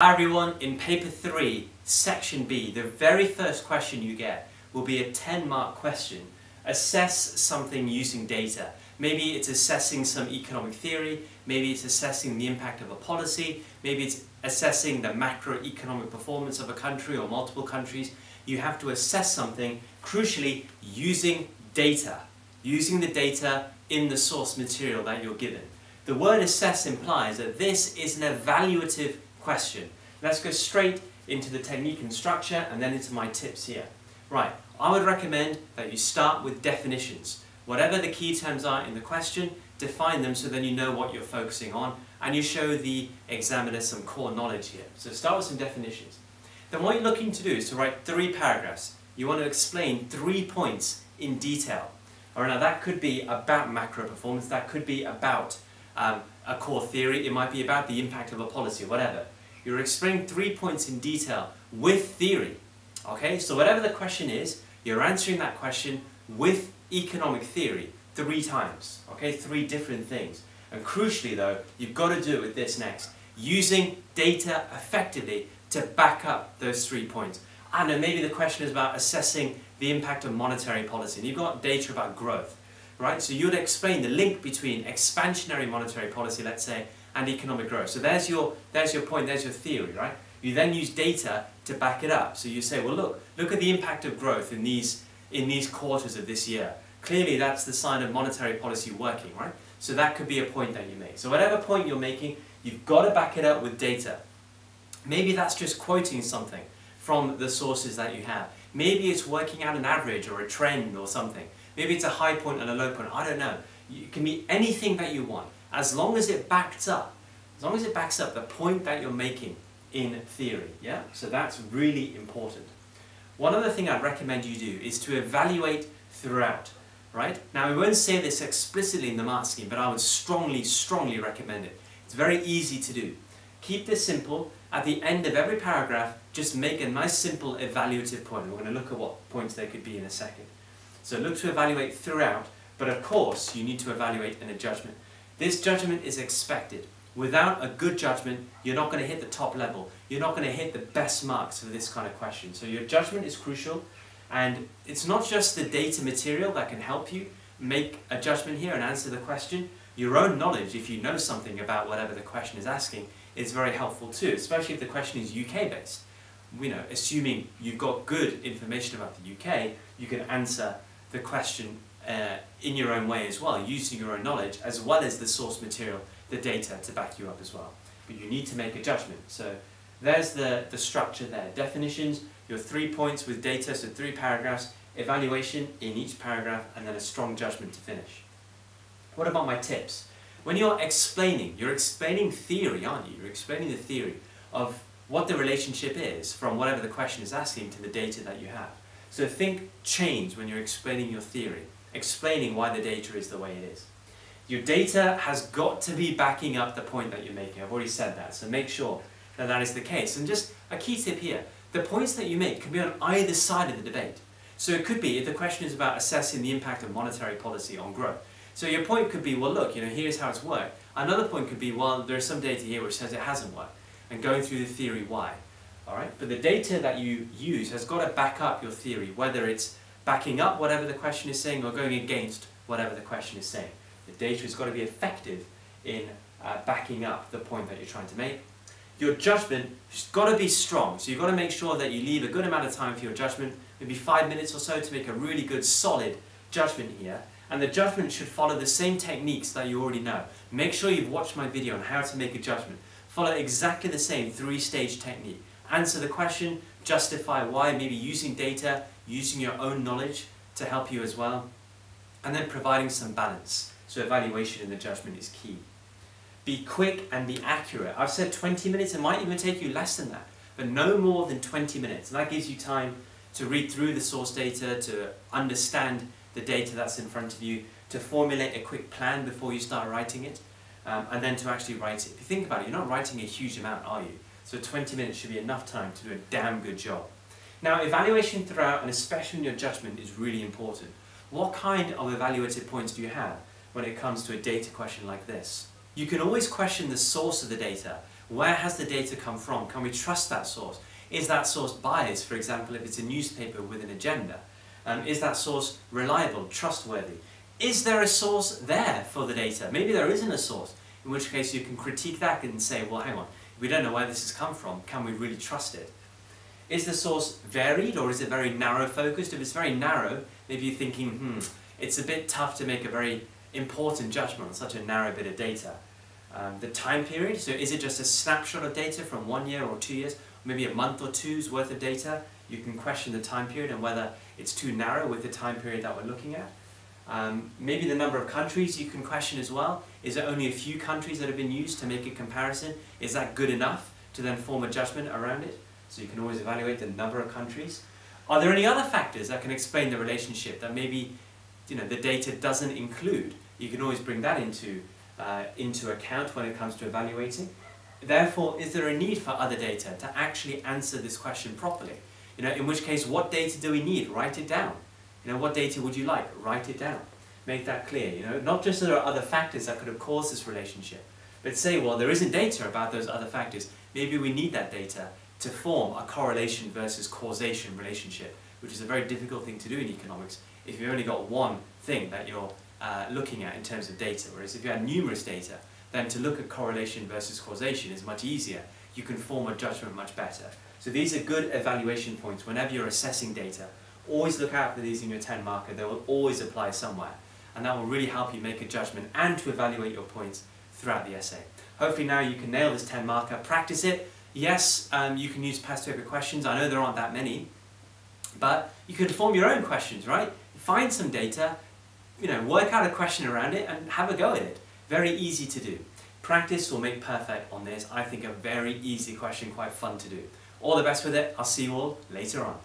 Hi everyone, in paper 3, section B, the very first question you get will be a 10 mark question. Assess something using data. Maybe it's assessing some economic theory, maybe it's assessing the impact of a policy, maybe it's assessing the macroeconomic performance of a country or multiple countries. You have to assess something, crucially, using data. Using the data in the source material that you're given. The word assess implies that this is an evaluative question. Let's go straight into the technique and structure and then into my tips here. Right, I would recommend that you start with definitions. Whatever the key terms are in the question, define them so then you know what you're focusing on and you show the examiner some core knowledge here. So start with some definitions. Then what you're looking to do is to write three paragraphs. You want to explain three points in detail. Alright, now that could be about macro performance, that could be about um, a core theory, it might be about the impact of a policy, whatever. You're explaining three points in detail with theory. Okay, so whatever the question is, you're answering that question with economic theory three times. Okay, three different things. And crucially though, you've got to do it with this next. Using data effectively to back up those three points. I know maybe the question is about assessing the impact of monetary policy. And you've got data about growth right? So you'd explain the link between expansionary monetary policy, let's say, and economic growth. So there's your, there's your point, there's your theory, right? You then use data to back it up. So you say, well look, look at the impact of growth in these, in these quarters of this year. Clearly that's the sign of monetary policy working, right? So that could be a point that you make. So whatever point you're making, you've got to back it up with data. Maybe that's just quoting something from the sources that you have. Maybe it's working out an average or a trend or something. Maybe it's a high point and a low point. I don't know. It can be anything that you want. As long as it backs up, as long as it backs up the point that you're making in theory. Yeah? So that's really important. One other thing I'd recommend you do is to evaluate throughout. Right? Now, we won't say this explicitly in the mark scheme, but I would strongly, strongly recommend it. It's very easy to do. Keep this simple. At the end of every paragraph, just make a nice simple evaluative point. We're going to look at what points they could be in a second. So look to evaluate throughout, but of course you need to evaluate in a judgment. This judgment is expected. Without a good judgment, you're not going to hit the top level. You're not going to hit the best marks for this kind of question. So your judgment is crucial, and it's not just the data material that can help you make a judgment here and answer the question. Your own knowledge, if you know something about whatever the question is asking, is very helpful too, especially if the question is UK based. You know, assuming you've got good information about the UK, you can answer the question uh, in your own way as well, using your own knowledge as well as the source material, the data to back you up as well. But you need to make a judgment. So there's the, the structure there. Definitions, your three points with data, so three paragraphs, evaluation in each paragraph, and then a strong judgment to finish. What about my tips? When you're explaining, you're explaining theory, aren't you? You're explaining the theory of what the relationship is from whatever the question is asking to the data that you have. So think chains when you're explaining your theory, explaining why the data is the way it is. Your data has got to be backing up the point that you're making. I've already said that, so make sure that that is the case. And just a key tip here, the points that you make can be on either side of the debate. So it could be, if the question is about assessing the impact of monetary policy on growth. So your point could be, well look, you know, here's how it's worked. Another point could be, well, there's some data here which says it hasn't worked. And going through the theory why. Alright, but the data that you use has got to back up your theory, whether it's backing up whatever the question is saying or going against whatever the question is saying. The data has got to be effective in uh, backing up the point that you're trying to make. Your judgment has got to be strong, so you've got to make sure that you leave a good amount of time for your judgment, maybe five minutes or so to make a really good solid judgment here. And the judgment should follow the same techniques that you already know. Make sure you've watched my video on how to make a judgment. Follow exactly the same three-stage technique answer the question, justify why, maybe using data, using your own knowledge to help you as well, and then providing some balance. So evaluation in the judgment is key. Be quick and be accurate. I've said 20 minutes, it might even take you less than that, but no more than 20 minutes. And that gives you time to read through the source data, to understand the data that's in front of you, to formulate a quick plan before you start writing it, um, and then to actually write it. If you think about it, you're not writing a huge amount, are you? So 20 minutes should be enough time to do a damn good job. Now evaluation throughout and especially in your judgment is really important. What kind of evaluative points do you have when it comes to a data question like this? You can always question the source of the data, Where has the data come from? Can we trust that source? Is that source biased, for example, if it's a newspaper with an agenda? Um, is that source reliable, trustworthy? Is there a source there for the data? Maybe there isn't a source, in which case you can critique that and say, well, hang on, we don't know where this has come from. Can we really trust it? Is the source varied or is it very narrow focused? If it's very narrow, maybe you're thinking, hmm, it's a bit tough to make a very important judgment on such a narrow bit of data. Um, the time period, so is it just a snapshot of data from one year or two years, maybe a month or two's worth of data? You can question the time period and whether it's too narrow with the time period that we're looking at. Um, maybe the number of countries you can question as well. Is there only a few countries that have been used to make a comparison? Is that good enough to then form a judgment around it? So you can always evaluate the number of countries. Are there any other factors that can explain the relationship that maybe you know, the data doesn't include? You can always bring that into, uh, into account when it comes to evaluating. Therefore, is there a need for other data to actually answer this question properly? You know, in which case, what data do we need? Write it down. You know, what data would you like? Write it down. Make that clear. You know, not just that there are other factors that could have caused this relationship, but say, well, there isn't data about those other factors. Maybe we need that data to form a correlation versus causation relationship, which is a very difficult thing to do in economics if you've only got one thing that you're uh, looking at in terms of data. Whereas if you have numerous data, then to look at correlation versus causation is much easier. You can form a judgment much better. So these are good evaluation points whenever you're assessing data Always look out for these in your 10 marker. They will always apply somewhere. And that will really help you make a judgment and to evaluate your points throughout the essay. Hopefully now you can nail this 10 marker. Practice it. Yes, um, you can use past paper questions. I know there aren't that many. But you can form your own questions, right? Find some data, you know, work out a question around it and have a go at it. Very easy to do. Practice will make perfect on this. I think a very easy question, quite fun to do. All the best with it. I'll see you all later on.